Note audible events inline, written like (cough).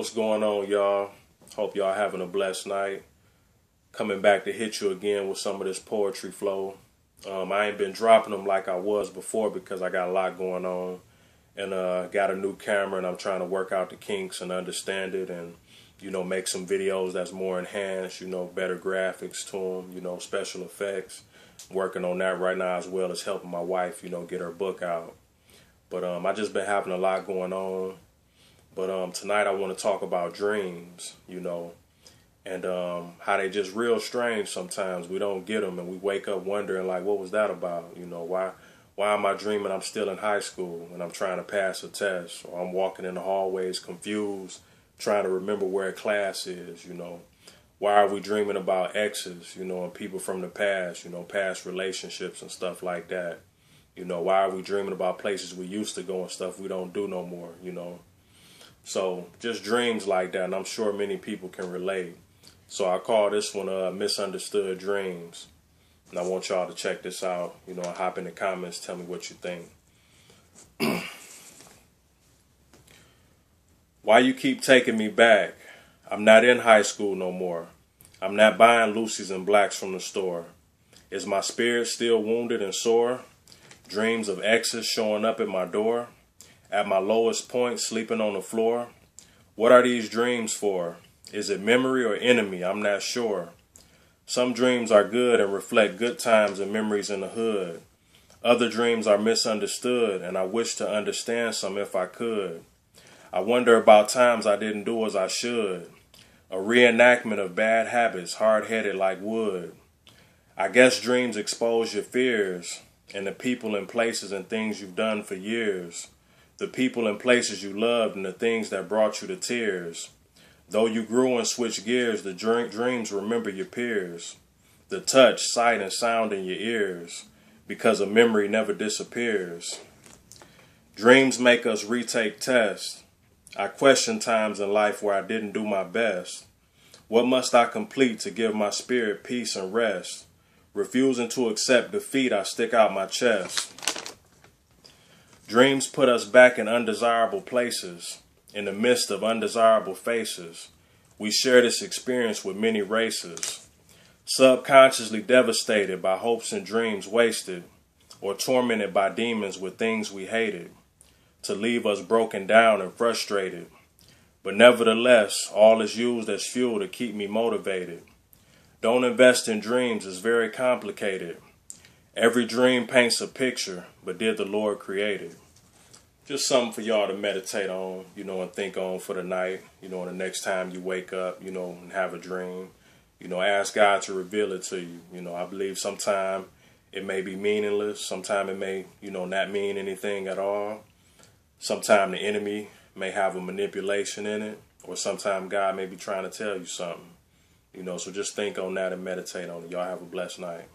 What's going on, y'all? Hope y'all having a blessed night. Coming back to hit you again with some of this poetry flow. Um, I ain't been dropping them like I was before because I got a lot going on, and uh, got a new camera, and I'm trying to work out the kinks and understand it, and you know, make some videos that's more enhanced. You know, better graphics to them. You know, special effects. Working on that right now as well as helping my wife. You know, get her book out. But um, I just been having a lot going on. But um, tonight I want to talk about dreams, you know, and um, how they just real strange sometimes. We don't get them, and we wake up wondering like, what was that about? You know, why why am I dreaming I'm still in high school and I'm trying to pass a test, or I'm walking in the hallways confused, trying to remember where class is? You know, why are we dreaming about exes? You know, and people from the past, you know, past relationships and stuff like that. You know, why are we dreaming about places we used to go and stuff we don't do no more? You know so just dreams like that, and I'm sure many people can relate. So I call this one uh, Misunderstood Dreams. And I want y'all to check this out. You know, hop in the comments, tell me what you think. (clears throat) Why you keep taking me back? I'm not in high school no more. I'm not buying loosies and Blacks from the store. Is my spirit still wounded and sore? Dreams of exes showing up at my door? At my lowest point, sleeping on the floor. What are these dreams for? Is it memory or enemy? I'm not sure. Some dreams are good and reflect good times and memories in the hood. Other dreams are misunderstood, and I wish to understand some if I could. I wonder about times I didn't do as I should. A reenactment of bad habits, hard headed like wood. I guess dreams expose your fears and the people and places and things you've done for years the people and places you loved and the things that brought you to tears. Though you grew and switched gears, the dreams remember your peers. The touch, sight, and sound in your ears, because a memory never disappears. Dreams make us retake tests. I question times in life where I didn't do my best. What must I complete to give my spirit peace and rest? Refusing to accept defeat, I stick out my chest. Dreams put us back in undesirable places, in the midst of undesirable faces. We share this experience with many races, subconsciously devastated by hopes and dreams wasted, or tormented by demons with things we hated, to leave us broken down and frustrated. But nevertheless, all is used as fuel to keep me motivated. Don't invest in dreams, is very complicated. Every dream paints a picture, but did the Lord create it? Just something for y'all to meditate on, you know, and think on for the night, you know, and the next time you wake up, you know, and have a dream. You know, ask God to reveal it to you. You know, I believe sometime it may be meaningless, sometime it may, you know, not mean anything at all. Sometime the enemy may have a manipulation in it, or sometime God may be trying to tell you something. You know, so just think on that and meditate on it. Y'all have a blessed night.